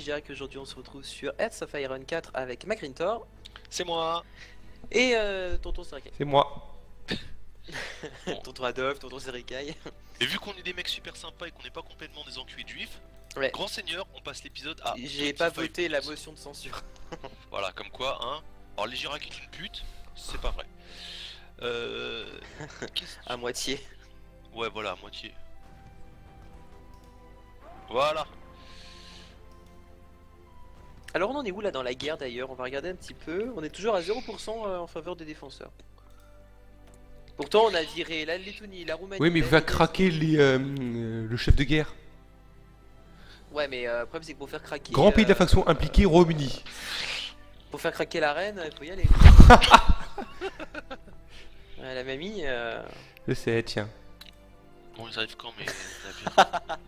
Girac, aujourd'hui on se retrouve sur Hearts of Iron 4 avec Macrintor C'est moi et euh, Tonton Serikai. C'est moi. tonton Adolphe, Tonton Serikai. Et vu qu'on est des mecs super sympas et qu'on n'est pas complètement des enculés de juifs, Ouais. grand seigneur, on passe l'épisode à... J'ai pas voté la motion de censure. Voilà, comme quoi, hein. Alors les Girac est une pute, c'est pas vrai. Euh... À moitié. Ouais, voilà, à moitié. Voilà. Alors on en est où là dans la guerre d'ailleurs? On va regarder un petit peu. On est toujours à 0% euh, en faveur des défenseurs. Pourtant on a viré la Lettonie, la Roumanie. Oui, mais il la faut faire Lettonie. craquer les, euh, le chef de guerre. Ouais mais euh, le problème c'est que pour faire craquer... Grand pays de la euh, faction impliqué, Royaume-Uni. Pour faire craquer la reine, il faut y aller. La mamie... euh, Je sais, tiens. Bon, ils arrivent quand, navires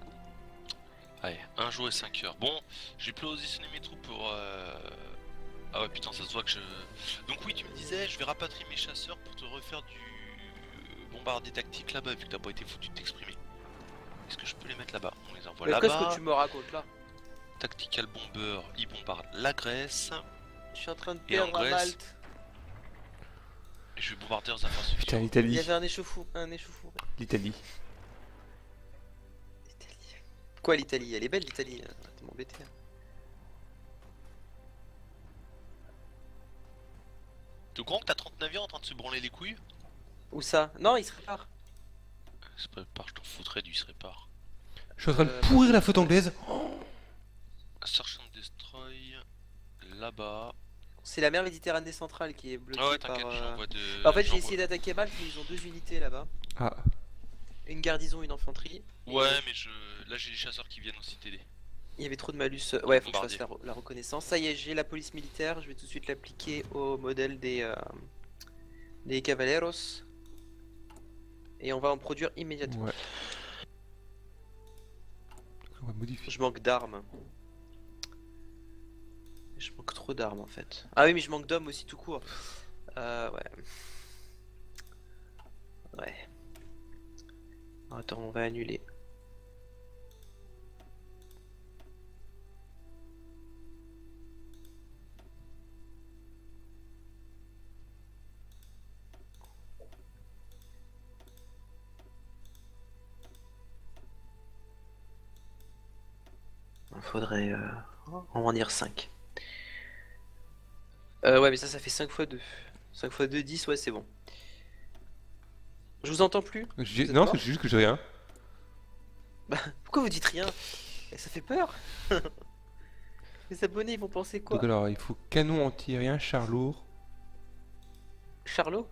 Allez, un jour et 5 heures. Bon, j'ai positionné mes troupes pour... euh, Ah ouais, putain, ça se voit que je... Donc oui, tu me disais, je vais rapatrier mes chasseurs pour te refaire du bombardier tactique là-bas, vu que t'as pas été foutu de t'exprimer. Est-ce que je peux les mettre là-bas? On les envoie mais Qu'est-ce là-bas. que tu me racontes là? Tactical Bomber, il bombarde la Grèce. Je suis en train de Et en perdre à Grèce, Malte. Et je vais bombarder leurs Putain, infrastructures. Il y l'Italie. avait un échauffour, un échauffour. L'Italie. Quoi l'Italie? Elle est belle l'Italie. hein. T'es m'embêter. hein. T'es au courant que t'as 30 navires en train de se branler les couilles? Où ça? Non, il se répare. C'est pas par, je t'en foutrais du se répare. Je suis en train de Euh, pourrir la flotte anglaise. Search and Destroy, là-bas. C'est la mer Méditerranée centrale qui est bloquée Ah ouais, par. t'inquiète, euh, de. bah, en fait, j'ai essayé d'attaquer Malte, mais ils ont deux unités là-bas. Ah, Une garnison, une infanterie. Et Ouais, mais je. Là, j'ai les chasseurs qui viennent aussi t'aider. Il y avait trop de malus. euh, Ouais, faut que je fasse la, re- la reconnaissance. Ça y est, j'ai la police militaire. Je vais tout de suite l'appliquer au modèle des euh, des cavalleros. Et on va en produire immédiatement. ouais. On va modifier. Je manque d'armes. Je manque trop d'armes en fait. Ah oui, mais je manque d'hommes aussi tout court. Euh, ouais. Ouais. Attends, on va annuler. Faudrait euh, en dire 5. Euh, ouais, mais ça, ça fait 5 fois 2. 5 fois 2, 10, ouais, c'est bon. Je vous entends plus J'ai- Vous Non, c'est juste que j'ai rien. Pourquoi vous dites rien? Eh, Ça fait peur Les abonnés, ils vont penser quoi? Donc alors, il faut canon antiaérien, char lourd. Charlot?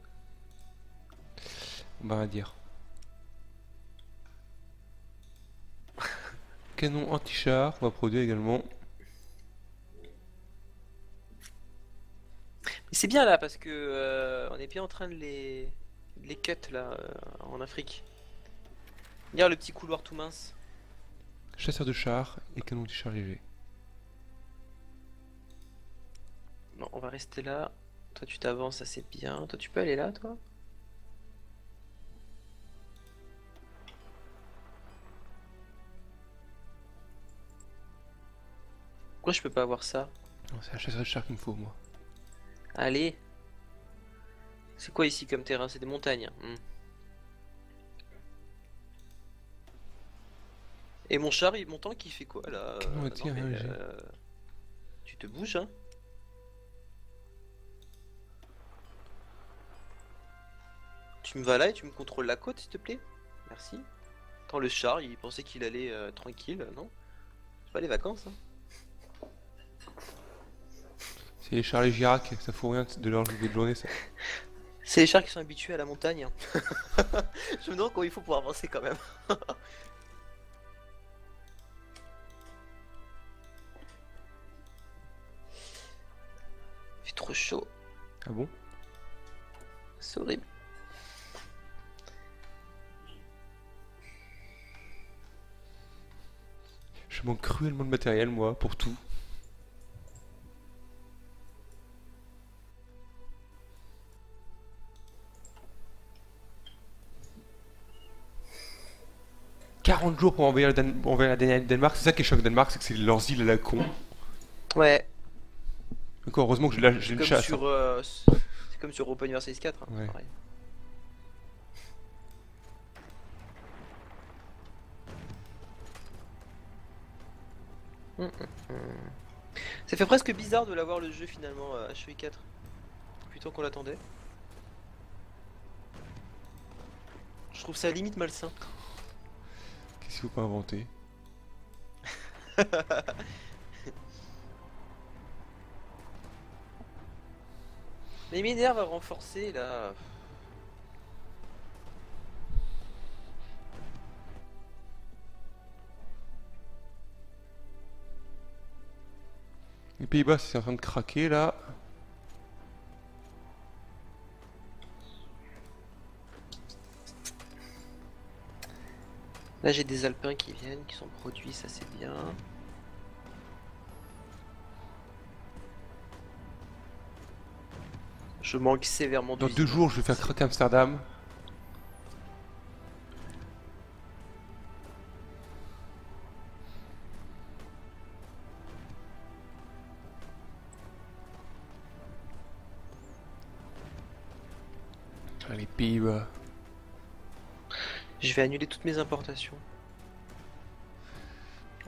On va dire. Canon anti-char, on va produire également. C'est bien là, parce que euh, on est bien en train de les, les cut là, euh, en Afrique. Regarde le petit couloir tout mince. Chasseur de char et canon anti-char léger. Non, on va rester là. Toi, tu t'avances, ça c'est bien. Toi, tu peux aller là, toi? Pourquoi je peux pas avoir ça? Non, c'est un chasseur de char qu'il me faut, moi. Allez C'est quoi ici comme terrain? C'est des montagnes. hmm. Et mon char, il- mon tank, il fait quoi là? Canon Euh, mais, euh, Tu te bouges, hein? Tu me vas là et tu me contrôles la côte, s'il te plaît? Merci. Attends, le char, il pensait qu'il allait euh, tranquille, non? C'est pas les vacances, hein C'est les chars et Girac, ça fout rien de leur de journée, ça. C'est les chars qui sont habitués à la montagne. hein. Je me demande comment il faut pour avancer quand même. Il fait trop chaud, Ah bon? C'est horrible. Je manque cruellement de matériel, moi, pour tout. « 40 jours pour envahir le Dan- la Dan- Danemark, c'est ça qui est choc Danemark, c'est que c'est leurs îles à la con. Ouais, Encore heureusement que j'ai la- j'ai c'est une comme chasse. sur, hein. euh, c'est comme sur Open Versus 4. hein, Ouais. pareil. Hum, hum, hum. Ça fait presque bizarre de l'avoir le jeu finalement euh, HE 4 plutôt qu'on l'attendait. Je trouve ça limite malsain. Pas inventer? Mais m'énerve à renforcer là. Les Pays-Bas, c'est en train de craquer là. Là j'ai des alpins qui viennent, qui sont produits, ça c'est bien. Je manque sévèrement Dans d'usine. deux jours, je vais faire craquer Amsterdam. Les Pays-Bas. Je vais annuler toutes mes importations.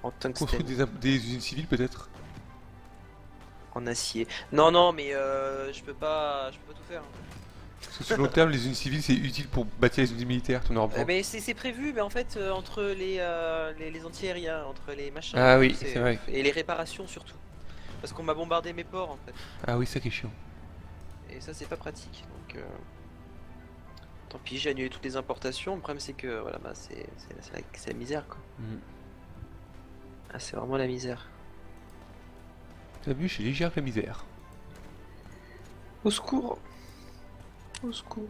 En tungstène, des, des usines civiles peut-être? En acier. Non non mais euh, je peux pas je peux pas tout faire. Parce que sur le long terme, les usines civiles, c'est utile pour bâtir les usines militaires, t'en auras Euh, mais c'est c'est prévu mais en fait euh, entre les, euh, les, les anti-aériens, entre les machins. Ah oui, c'est vrai. Et les réparations surtout. Parce qu'on m'a bombardé mes ports en fait. Ah oui, ça qui est chiant. Et ça c'est pas pratique. Donc euh, tant pis, j'ai annulé toutes les importations. Le problème c'est que voilà bah c'est la, la misère quoi. Mm. Ah, c'est vraiment la misère. T'as vu, chez légère que la misère. Au secours. Au secours.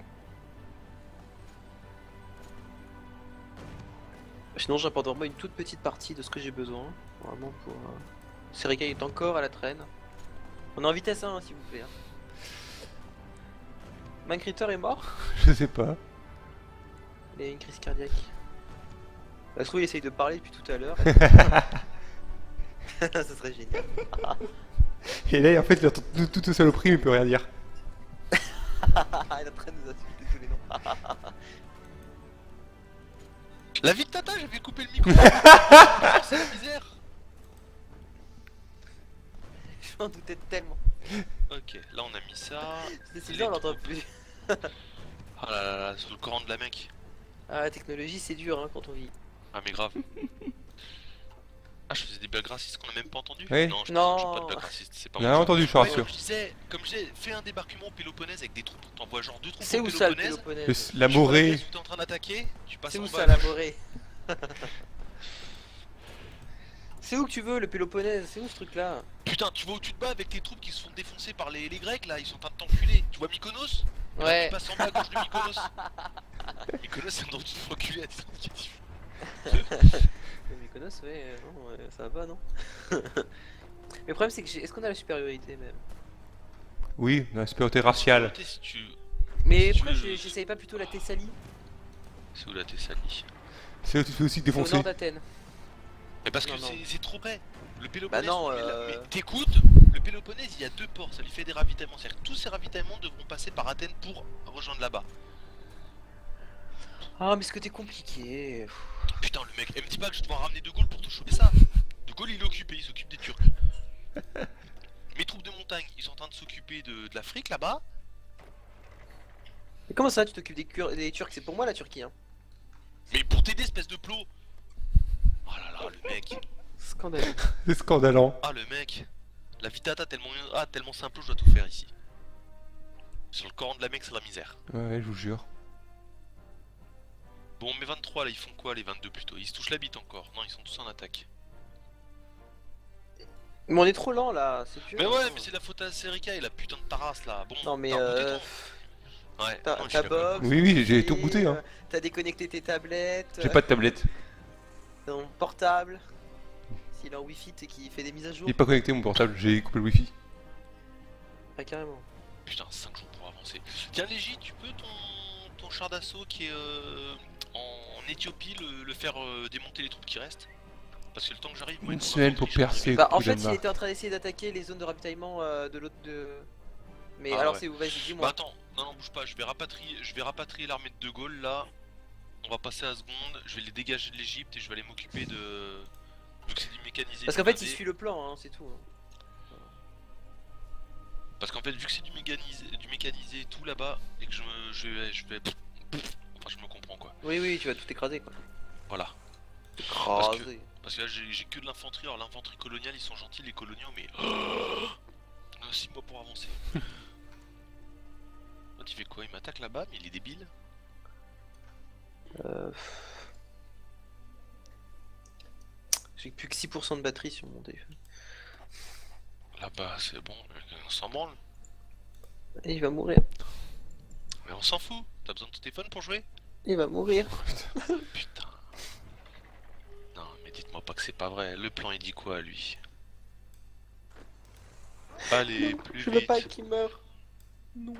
Sinon j'apporte vraiment une toute petite partie de ce que j'ai besoin. Vraiment pour... Euh... Serika est encore à la traîne. On est en vitesse 1 s'il vous plaît. Hein. Minecrater est mort Je sais pas. Il a eu une crise cardiaque. Ça se trouve il essaye de parler depuis tout à l'heure. Ça serait génial. Et là, en fait, il entend tout- toute sa saloperie, mais il peut rien dire. il est en train de nous insulter tous les noms. La vie de Tata, j'avais coupé le micro C'est la misère Je m'en doutais tellement. Ok, là on a mis ça. C'est bien on l'entend plus. Ah là là là, sur le courant de la mec. Ah la technologie c'est dur hein, quand on vit. Ah mais grave. Ah, je faisais des blagues racistes qu'on a même pas entendu Ouais. Non, je Non. pas de blagues racistes, c'est pas On a entendu, je Ouais, rassure. comme je disais, comme j'ai fait un débarquement au Péloponnèse avec des troupes, t'envoies genre deux troupes C'est où ça le Péloponnèse. La tu morée. où t'es en train d'attaquer, tu passes C'est où ça la morée? C'est où que tu veux le Péloponnèse? C'est où ce truc là Putain, tu vois où tu te bats avec tes troupes qui se font défoncer par les, les Grecs là, ils sont en train de t'enculer. Tu vois Mykonos? Là, Ouais. Tu passes en bas à gauche de Mykonos. Mykonos, c'est un endroit où tu te fais enculer à Mykonos, ouais, euh, non, euh, ça va pas, non? Mais le problème, c'est que j'ai- est-ce qu'on a la supériorité même? Oui, la supériorité raciale. Si tu... Mais Si tu pourquoi veux, j'ai- je- j'essaye pas plutôt la Thessalie? C'est où la Thessalie? C'est là où tu te fais aussi C'est au défoncer. nord d'Athènes. Mais parce que Non, c'est trop près. Le Péloponnèse, Bah non, euh. mais t'écoutes, le Péloponnèse, il y a deux ports, ça lui fait des ravitaillements. C'est-à-dire que tous ces ravitaillements devront passer par Athènes pour rejoindre là-bas. Ah, mais ce que t'es compliqué. Putain, le mec, elle me dit pas que je dois ramener De Gaulle pour te choper ça. De Gaulle, il est occupé, il s'occupe des Turcs. Mes troupes de montagne, ils sont en train de s'occuper de, de l'Afrique là-bas. Mais comment ça, tu t'occupes des, des Turcs? C'est pour moi la Turquie, hein. Mais pour t'aider, espèce de plot Oh là là, le mec Scandaleux. C'est scandalant. Ah, le mec La vitata tellement, ah, tellement simple, je dois tout faire ici. Sur le coran de la mec, c'est la misère. Ouais, je vous jure. Bon, mes 23 là, ils font quoi les 22 plutôt? Ils se touchent la bite encore Non, ils sont tous en attaque. Mais on est trop lent là, c'est dur. Mais ouais, mais c'est la faute à Serika et la putain de Taras là. Bon, Non, mais euh. Ouais, T'as. Oui, oui, j'ai tout rebooté, hein. euh, T'as déconnecté tes tablettes. J'ai pas de tablette. euh, Ton portable. S'il est en wifi et qu'il fait des mises à jour. Il est pas connecté mon portable, j'ai coupé le wifi. Ah, carrément. Putain, 5 jours pour avancer. Tiens, Légi, tu peux ton, ton char d'assaut qui est euh, en, en Éthiopie le, le faire euh, démonter les troupes qui restent? Parce que le temps que j'arrive, moi, Une semaine pour percer. Bah, en fait, il était en train d'essayer d'attaquer les zones de ravitaillement euh, de l'autre de. Mais Ah alors, ouais. c'est où? Vas-y, Bah dis-moi. attends, non, non, bouge pas, je vais rapatrier, je vais rapatrier l'armée de De Gaulle là. On va passer à la seconde, je vais les dégager de l'Egypte et je vais aller m'occuper de. Mécanisé. Parce qu'en fait, il suit le plan, hein, c'est tout. hein. Parce qu'en fait, vu que c'est du mécanisé, du mécanisé tout là-bas, et que je me. Je vais. Je vais... Enfin, je me comprends quoi. Oui, oui, tu vas tout écraser quoi. Voilà. Écraser. Parce que là, j'ai j'ai que de l'infanterie. Alors, l'infanterie coloniale, ils sont gentils, les coloniaux, mais. 6 mois pour avancer. L'autre, il fait quoi? Il m'attaque là-bas, mais il est débile. Euh, J'ai plus que 6% de batterie sur mon téléphone. Là-bas, c'est bon, on s'en branle. Et il va mourir. Mais on s'en fout. T'as besoin de ton téléphone pour jouer? Il va mourir. Putain. Non, mais dites-moi pas que c'est pas vrai. Le plan, il dit quoi, lui? Allez, plus Je veux vite. pas qu'il meure. Non.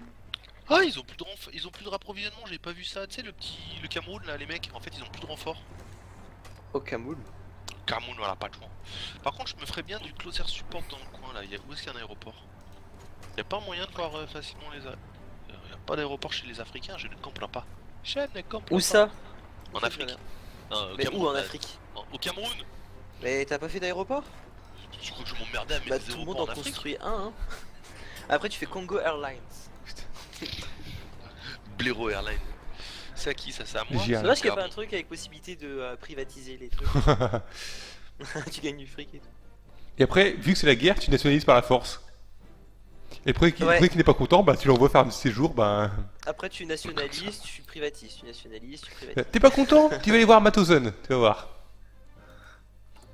Ah, ils ont plus de renf- ils ont plus de rapprovisionnement. J'ai pas vu ça. Tu sais, le petit, le Cameroun là, les mecs. En fait, ils ont plus de renfort. Au Cameroun? Cameroun, voilà, pas de choix. Par contre, je me ferais bien du closer support dans le coin là. Y a... Où est-ce qu'il y a un aéroport? Y a pas moyen de voir euh, facilement les. A... Y a pas d'aéroport chez les Africains. Je ne comprends pas. Je ne comprends Où pas. ça? En Afrique. Non, au Mais où Cameroun, en. Afrique? Au Cameroun Mais t'as pas fait d'aéroport? Tu crois que je m'emmerdais à mettre Bah des tout le monde en construit un. Hein. Après tu fais Congo Airlines. Blaireau Airlines. C'est à qui ça C'est à moi C'est dommage qu'il n'y a pas un truc avec possibilité de euh, privatiser les trucs. tu gagnes du fric et tout. Et après, vu que c'est la guerre, tu nationalises par la force. Et après, qui, Ouais. après qui n'est pas content, bah tu l'envoies faire un séjour, bah. Après tu nationalises, tu privatises, tu nationalises, tu privatises. T'es pas content? Tu vas aller voir Matozone, tu vas voir.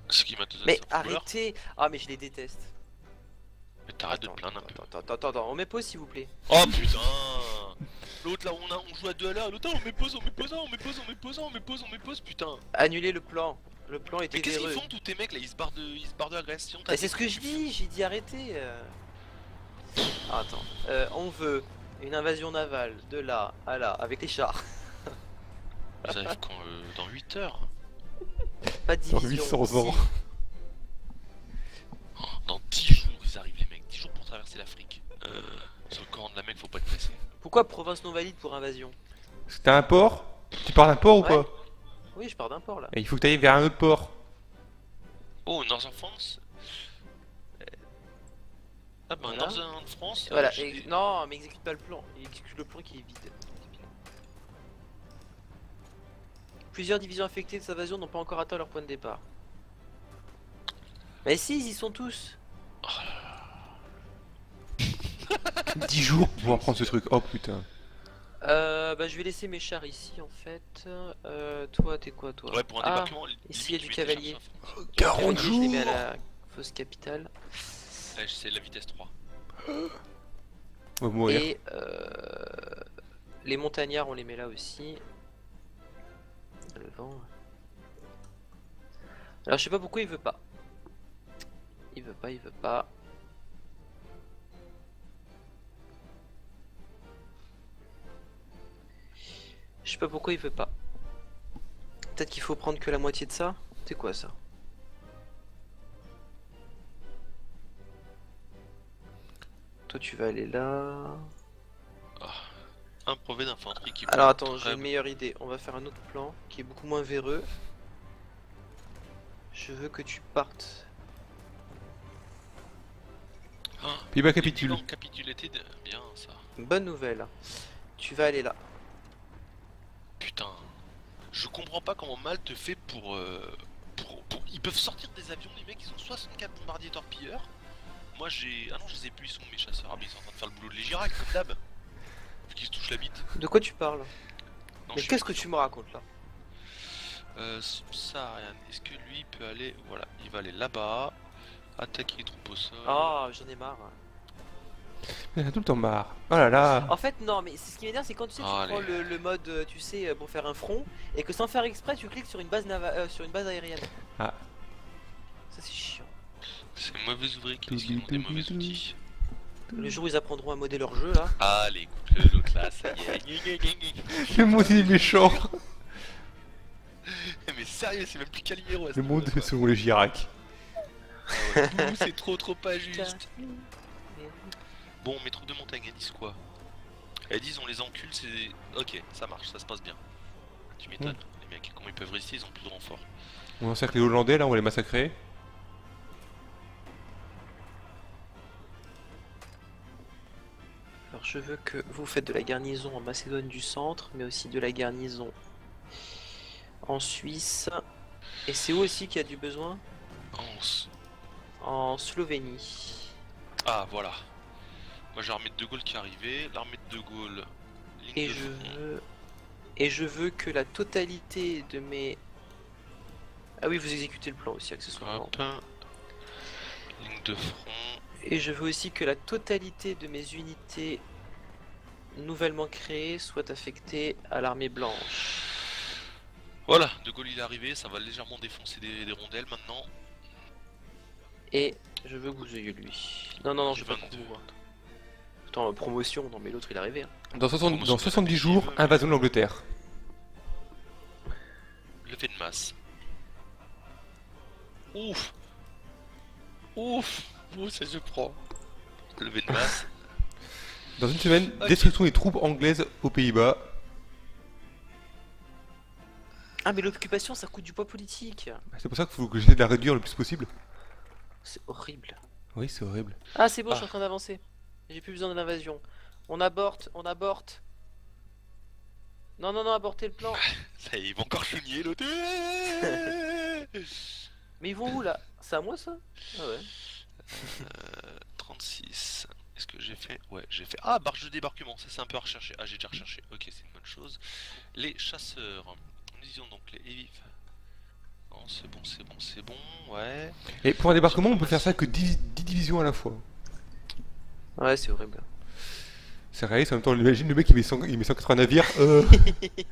Ce qui Mais arrêtez Ah mais je les déteste. Mais t'arrêtes de te Attends, plaindre un peu. Attends, attends, attends, attends, on met pause s'il vous plaît. Oh putain L'autre là, on, a, on joue à deux à l'heure, l'autre là, on met pause, on met pause, on met pause, on met pause, on met pause, on met pause, putain Annulez le plan. Le plan était Mais qu'est-ce qu'ils font tous tes mecs là? Ils se barrent de, ils se barrent de l'agression Bah, c'est ce que je dis, j'ai dit arrêtez. euh. Ah, attends, Euh, on veut une invasion navale de là à là avec les chars. Ils arrivent quand euh, Dans 8 heures Pas de Dans division. 800 ans. Si. Oh, Dans 10 jours ils arrivent les mecs, 10 jours pour traverser l'Afrique. Euh, sur le coran de la Mecque, faut pas être pressé. Pourquoi province non valide pour invasion? T'as un port? Tu pars d'un port ou pas Oui, je pars d'un port là. Et il faut que t'ailles vers un autre port. Oh, Northern France? Ah bah Voilà. Northern France euh, Voilà, et- non, mais exécute pas le plan. Il exécute le plan qui est vide. Plusieurs divisions affectées de cette invasion n'ont pas encore atteint leur point de départ. Mais si, ils y sont tous. 10 jours pour pouvoir prendre ce truc. Oh putain. Euh, bah, je vais laisser mes chars ici en fait. Euh, toi, t'es quoi toi Ouais, pour un Ah, débarquement, ici, il y a du cavalier. déjà ça. 40 Je les mets à jours la fausse capitale. Là, c'est la vitesse 3. On va mourir. Et euh, les montagnards, on les met là aussi. Le vent. Alors je sais pas pourquoi il veut pas. Il veut pas, il veut pas. Sais pas pourquoi il veut pas. Peut-être qu'il faut prendre que la moitié de ça. C'est quoi ça? Toi tu vas aller là. Un brevet d'infanterie qui Alors attends, j'ai une meilleure idée. On va faire un autre plan qui est beaucoup moins véreux. Je veux que tu partes. Ah, Puis bah capitule. bilans capitule étaient de- bien ça. Bonne nouvelle. Tu vas aller là. Je comprends pas comment Malte fait pour, euh, pour, pour- Ils peuvent sortir des avions, les mecs, ils ont 64 bombardiers torpilleurs. Moi j'ai. Ah non, je les ai plus, ils sont mes chasseurs. Ah, mais ils sont en train de faire le boulot de les comme d'hab. Vu qu'ils se touchent la bite. De quoi tu parles? Non, Mais qu'est-ce que tu me racontes là? Euh, ça, rien. Est-ce que lui peut aller. Voilà, il va aller là-bas. Attaquer les troupes au sol. Ah, j'en ai marre. J'en ai tout le temps marre. Oh là là. En fait, non, mais c'est ce qui m'énerve, c'est quand tu sais, tu Ah, prends le, le mode, euh, tu sais, euh, pour faire un front, et que sans faire exprès, tu cliques sur une base nava euh, sur une base aérienne. Ah. Ça c'est chiant. C'est mauvais ouvriers qui ont des mauvais outils. Le jour où ils apprendront à modder leur jeu là. Allez, écoute-le, l'autre là, ça y est. Le mot est méchant. mais sérieux, c'est même plus Calimero. Le monde selon les Girac. c'est trop trop pas juste. Bon, mes troupes de montagne, elles disent quoi? Elles disent on les encule, c'est. Ok, ça marche, ça se passe bien. Tu m'étonnes, les mecs, comment ils peuvent résister, ils ont plus de renfort. On encercle les Hollandais là, on va les massacrer. Alors je veux que vous faites de la garnison en Macédoine du Centre, mais aussi de la garnison en Suisse. Et c'est où aussi qu'il y a du besoin? En s- En Slovénie. Ah, voilà. Moi j'ai l'armée de De Gaulle qui est arrivée, l'armée de De Gaulle. ligne Et de je front. veux... Et je veux que la totalité de mes... Ah oui, vous exécutez le plan aussi, accessoirement. Hop. Ligne de front. Et je veux aussi que la totalité de mes unités nouvellement créées soient affectées à l'armée blanche. Voilà, De Gaulle il est arrivé, ça va légèrement défoncer des, des rondelles maintenant. Et je veux que vous ayez lui. Non, non, non, je veux pas 22. pour vous. Attends, promotion, non mais l'autre il est arrivé. hein. Dans, 60 Comment dans ça, 70 mais- jours, invasion de l'Angleterre. Levé de masse. Ouf Ouf Ouh, ça se prend. Levé de masse. Dans une semaine, destruction des troupes anglaises aux Pays-Bas. Ah mais l'occupation ça coûte du poids politique. C'est pour ça qu'il faut que j'essaie de la réduire le plus possible. C'est horrible. Oui, c'est horrible. Ah c'est bon, je suis Ah. en train d'avancer. J'ai plus besoin de l'invasion. On aborte, on aborte. Non, non, non, abortez le plan. Ça y est, il va encore chigner l'autre. Mais ils vont où là? C'est à moi ça? Ah ouais. 36. Est-ce que j'ai fait? Ouais, j'ai fait. Ah, barge de débarquement, ça c'est un peu à rechercher. Ah, j'ai déjà recherché. Ok, c'est une bonne chose. Les chasseurs. Nous disons donc les heavy. Non, c'est bon, c'est bon, c'est bon. Ouais. Et pour un débarquement, on peut faire ça que 10, 10 divisions à la fois. Ouais, c'est horrible. C'est réaliste, en même temps, imagine le mec il met, 100 il met 180 navires. Euh...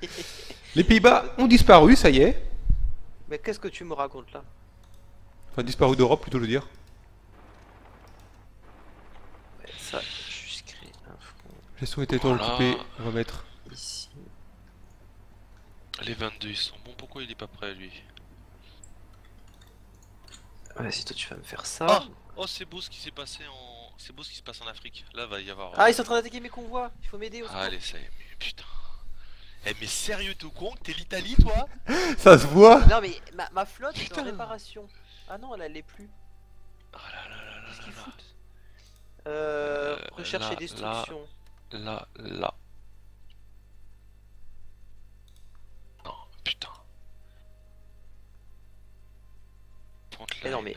Les Pays-Bas ont disparu, ça y est. Mais qu'est-ce que tu me racontes là? Enfin, disparu d'Europe, plutôt le dire. Ouais, Ça, juste créer un front Voilà. occupés, on va mettre. ici. Les 22, ils sont bons. Pourquoi il est pas prêt, lui? Vas-y, toi tu vas me faire ça. Ah Oh, c'est beau ce qui s'est passé en. C'est beau ce qui se passe en Afrique. Là, va y avoir. Ah, ils sont en train d'attaquer mes convois. Il faut m'aider au secours. Allez, ça y est, mais putain. Eh, mais sérieux, t'es au courant que t'es l'Italie, toi? Ça se voit Non mais ma, ma flotte est en réparation. Ah non, elle elle l'est plus. Ah là là là là Qu'est-ce là qu'ils foutent? Euh, Euh, recherche là, et destruction. Là, là. Non, putain. Eh non, mais-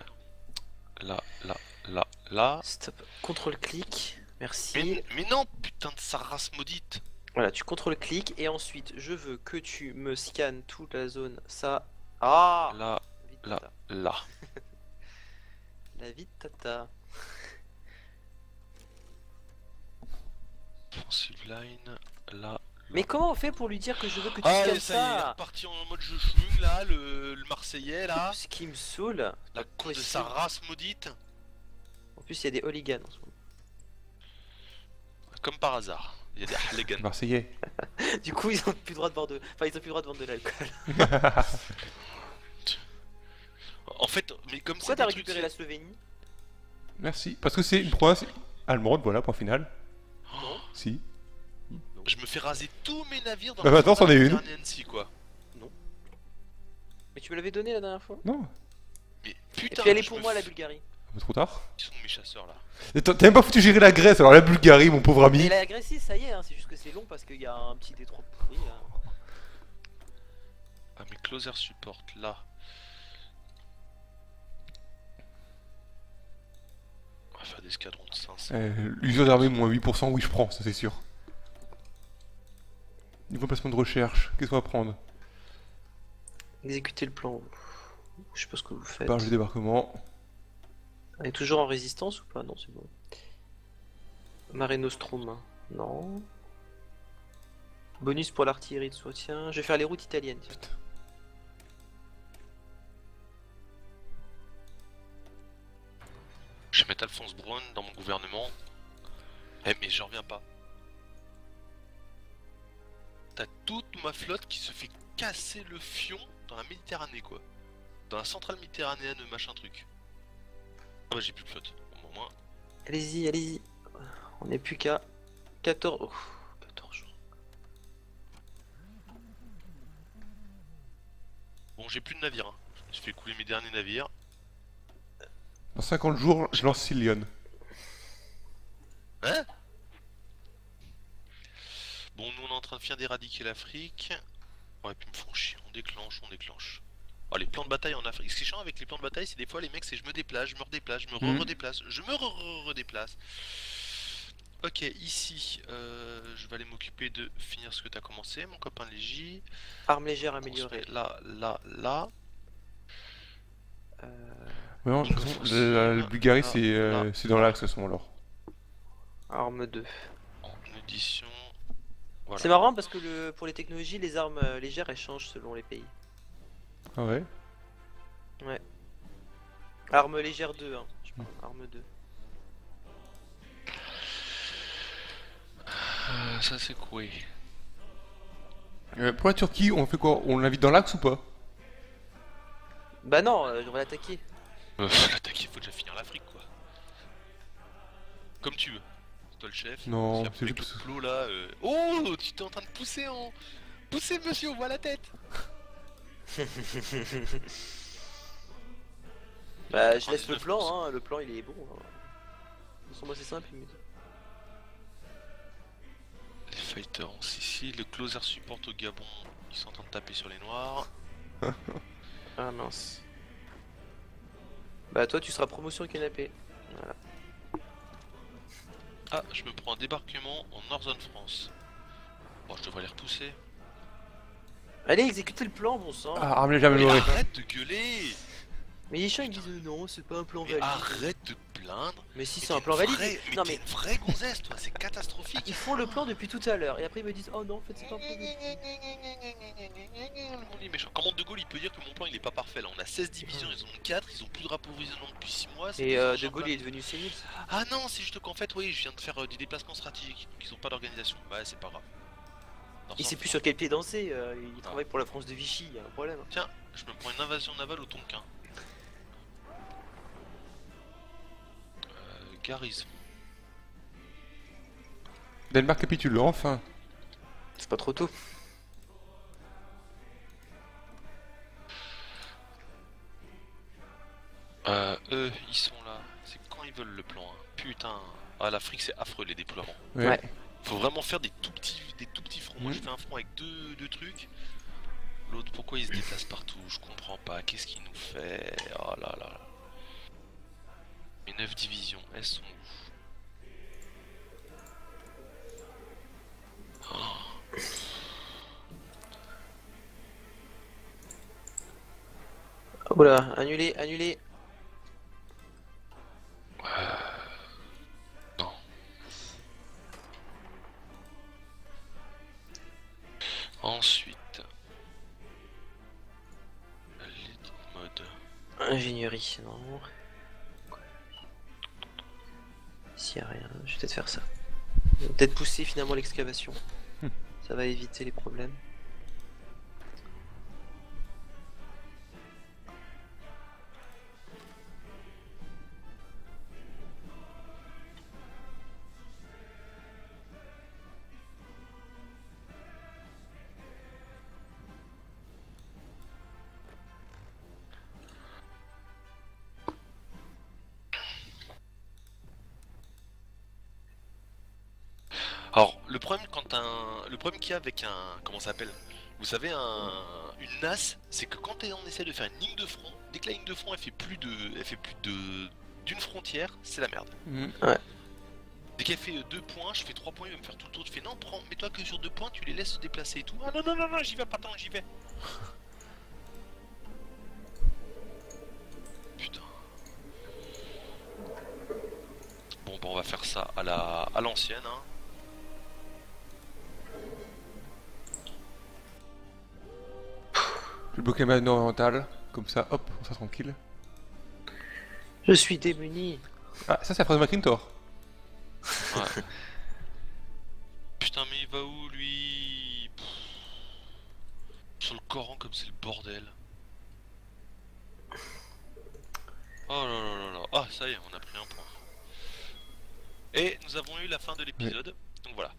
Là, là, là, là. Stop. Contrôle clic. Merci. Mais, mais non, putain de sa race maudite. Voilà, tu contrôles clic et ensuite je veux que tu me scannes toute la zone. Ça. Ah Là, Vite là, tata. là. La vie de tata. Line, là. Mais comment on fait pour lui dire que je veux que tu Ah, scannes ça y est, il est ça reparti en mode schwung là, le, le Marseillais là. Ce qui me saoule. La cause de sa race maudite. En plus, il y a des hooligans en ce moment. Comme par hasard. Il y a des hooligans. Marseillais. Du coup, ils ont plus le droit de boire de. Enfin, ils ont plus le droit de vendre de l'alcool. En fait, mais comme Pourquoi t'as trucs, récupéré la Slovénie? Merci. Parce que c'est une province allemande, voilà, point final. Oh, Si. Je me fais raser tous mes navires dans Bah, maintenant, c'en est une. Nancy, quoi. Mais tu me l'avais donné la dernière fois? Non, Mais Et putain, puis elle est je pour moi la Bulgarie. Un peu trop tard. Ils sont mes chasseurs là. Et T'as même pas foutu gérer la Grèce, alors la Bulgarie, mon pauvre ami. Mais la Grèce, ça y est, hein, c'est juste que c'est long parce qu'il y a un petit détroit pourri là. Ah, mes closer support là. On va faire des escadrons de 500. Euh, L'usure d'armée, moins 8%, oui, je prends, ça c'est sûr. Niveau placement de recherche, qu'est-ce qu'on va prendre? Exécutez le plan. Je sais pas ce que vous faites. Barge de débarquement. Elle est toujours en résistance ou pas? Non, c'est bon. Mare Nostrum. Non. Bonus pour l'artillerie de soutien. Je vais faire les routes italiennes. Je vais mettre Alphonse Braun dans mon gouvernement. Eh, mais j'en reviens pas. T'as toute ma flotte qui se fait casser le fion dans la Méditerranée quoi. Dans la centrale méditerranéenne, machin truc. Ah bah j'ai plus de flotte. Bon, au moins. Allez-y, allez-y. On n'est plus qu'à 14... oh, 14 jours. Bon, j'ai plus de navires. Hein. Je me suis fait couler mes derniers navires. Dans 50 jours, je lance Silion. Hein? Bon, nous on est en train de faire d'éradiquer l'Afrique. Ouais, puis me font chier. On déclenche, on déclenche. Oh, les plans de bataille en Afrique. Ce qui est chiant avec les plans de bataille, c'est des fois les mecs, c'est je me déplace, je me redéplace, je me Mhm. re-redéplace, je me re-redéplace. Ok, ici, euh, je vais aller m'occuper de finir ce que t'as commencé, mon copain Légi. Armes légères On se améliorées. met là, là, là. Euh, non, la Bulgarie, c'est euh, c'est dans l'axe à ce moment-là. arme 2. En édition. Voilà. C'est marrant parce que le, pour les technologies, les armes légères elles changent selon les pays. Ah ouais Arme légère 2, hein, je parle, arme 2. Euh, ça c'est quoi? Euh, Pour la Turquie, on fait quoi? On l'invite dans l'axe ou pas? Bah non, euh, on va l'attaquer. Euh, L'attaque, il faut déjà finir l'Afrique quoi. Comme tu veux. C'est toi le chef. Non, c'est juste- le plot là. euh, Oh, tu t'es en train de pousser en. Poussez monsieur, on voit la tête Bah je laisse le 19%. plan, hein, le plan il est bon. Hein. De toute façon, moi c'est simple. il me dit. Les fighters en Sicile, le closer support au Gabon, ils sont en train de taper sur les noirs. Ah mince. Bah toi tu seras promotion canapé. Ah, je me prends un débarquement en Northern France. Bon, je devrais les repousser. Allez exécutez le plan bon sang. Ah, arme Mais arrête de gueuler Mais les chiens ils disent euh, non c'est pas un plan Mais valide. arrête de te plaindre Mais si Mais c'est un plan valide. vraie- Non mais une vraie gonzesse toi, c'est catastrophique ils font le plan depuis tout à l'heure et après ils me disent oh non en fait c'est pas un plan valide. Méchant. Comment De Gaulle il peut dire que mon plan il est pas parfait là On a 16 divisions, ils en ont 4, ils ont plus de rapprovisionnement depuis 6 mois. c'est Et euh, De Gaulle il est devenu sénile. Ah non, c'est juste qu'en fait, oui, je viens de faire euh, des déplacements stratégiques, donc ils ont pas d'organisation. Ouais, c'est pas grave. Il sait plus sur quel pied danser, euh, il travaille pour la France de Vichy, il y a un problème. Tiens, je me prends une invasion navale au Tonkin. Euh, garnison. Danemark capitule, enfin. C'est pas trop tôt. Euh, eux, ils sont là. C'est quand ils veulent le plan. hein. Putain. Ah, l'Afrique, c'est affreux les déploiements. Ouais. Ouais. Faut vraiment faire des tout petits, des tout petits fronts. Moi, je fais un front avec deux, deux trucs. L'autre, pourquoi il se déplace partout? Je comprends pas. Qu'est-ce qu'il nous fait? Oh là là. là. Mes 9 divisions, elles sont où? Oh. Oula, annulé, annulé. Finalement l'excavation. Ça va éviter les problèmes. Alors, le problème quand un, le problème qu'il y a avec un, comment ça s'appelle? Vous savez, un, une NAS, c'est que quand on essaie de faire une ligne de front, dès que la ligne de front elle fait plus de, elle fait plus de d'une frontière, c'est la merde. Mhm. Dès qu'elle fait deux points, je fais trois points, il va me faire tout le tour. Tu fais non, prends, mets-toi que sur deux points, tu les laisses se déplacer et tout. Ah non non non non, j'y vais pas tant, j'y vais. Putain. Bon, bah on va faire ça à la, à l'ancienne. Hein. Le Pokémon oriental, comme ça, hop, on sera tranquille. Je suis démuni. Ah, ça, c'est la phrase de McIntyre. Putain, mais il va où lui? Sur le Coran, comme c'est le bordel. Oh là là là là. Ah, ça y est, on a pris un point. Et nous avons eu la fin de l'épisode. Donc voilà.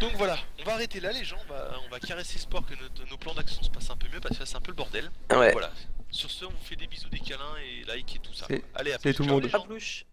Donc voilà, on va arrêter là les gens, on va, on va caresser espoir que notre- nos plans d'action se passent un peu mieux parce que là c'est un peu le bordel. Ouais. Voilà. Sur ce, on vous fait des bisous, des câlins et like et tout ça. Allez, à plus, tout le ciao, monde. les gens. À plus.